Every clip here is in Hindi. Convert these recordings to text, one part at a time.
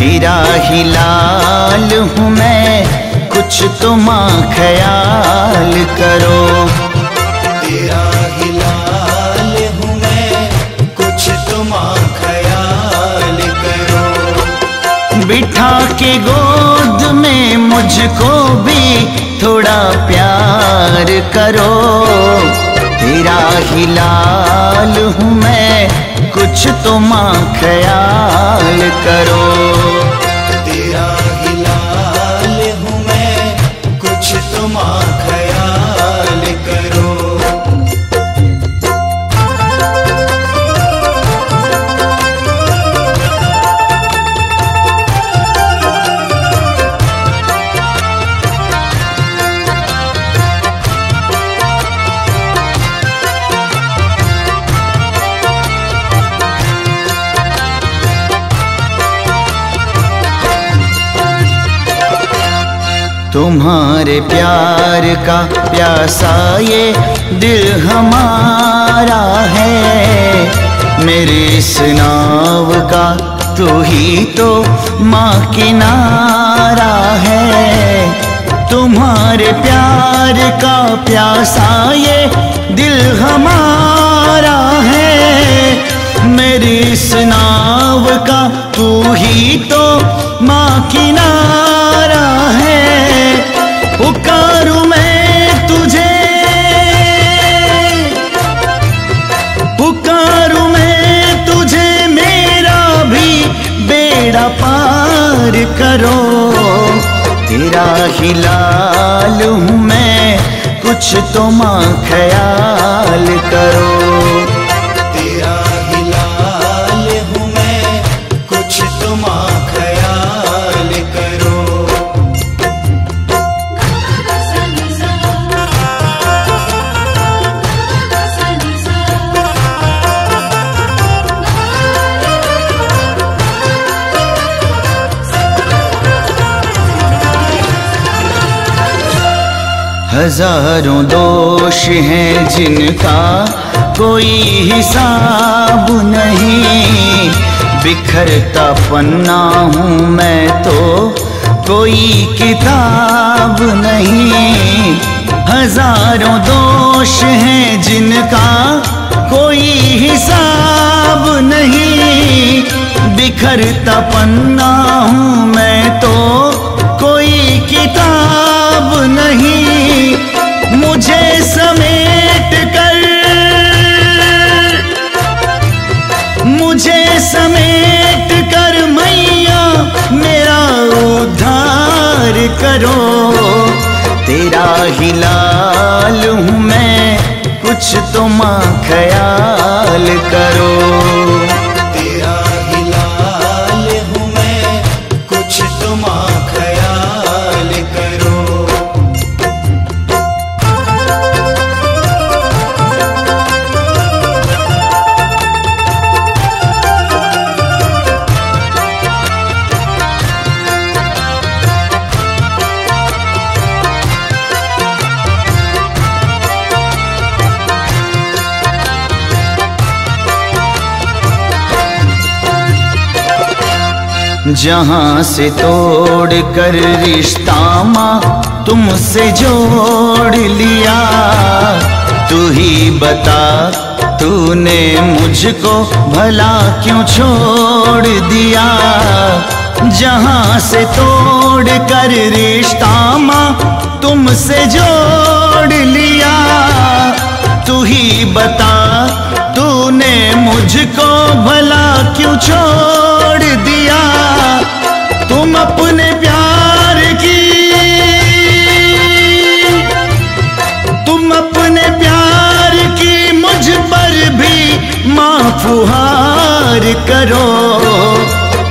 तेरा ही लाल हूँ मैं। कुछ तो माँ ख्याल करो। तेरा ही लाल हूँ मैं। कुछ तो माँ ख्याल करो। बिठा के गोद में मुझको भी थोड़ा प्यार करो। तेरा ही लाल हूँ मैं। कुछ तो माँ ख्याल करो। तुम्हारे प्यार का प्यासा ये दिल हमारा है। मेरे इस नाव का तू ही तो माँ किनारा है। तुम्हारे प्यार का प्यासा ये दिल हमारा है। मेरी इस नाव का तू ही तो माँ किनारा करो। तेरा ही लाल हूँ मैं कुछ तो माँ ख्याल करो। हज़ारों दोष हैं जिनका कोई हिसाब नहीं। बिखरता पन्ना हूँ मैं तो कोई किताब नहीं। हज़ारों दोष हैं जिनका कोई हिसाब नहीं। बिखरता पन्ना हूँ मैं तो तेरा ही लाल हूँ मैं कुछ तो माँ ख्याल करो। जहाँ से तोड़ कर रिश्ता माँ, तुमसे जोड़ लिया। तू ही बता, तूने मुझको भला क्यों छोड़ दिया? जहाँ से तोड़ कर रिश्ता माँ, तुमसे जोड़ लिया। तू ही बता, तूने मुझको भी माफुहार करो।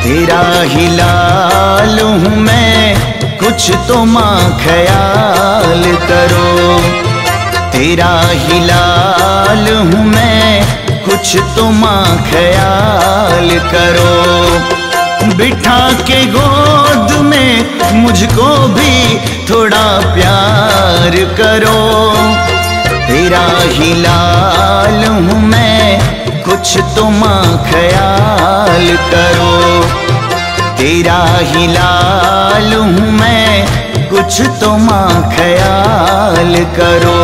तेरा ही लाल हूँ मैं, कुछ तो माँ ख्याल करो। तेरा ही लाल हूँ मैं, कुछ तो माँ ख्याल करो। बिठा के गोद में मुझको भी थोड़ा प्यार करो। तेरा ही लाल हूँ मैं कुछ तुम ख्याल करो। तेरा ही लाल हूँ मैं कुछ तुम ख्याल करो।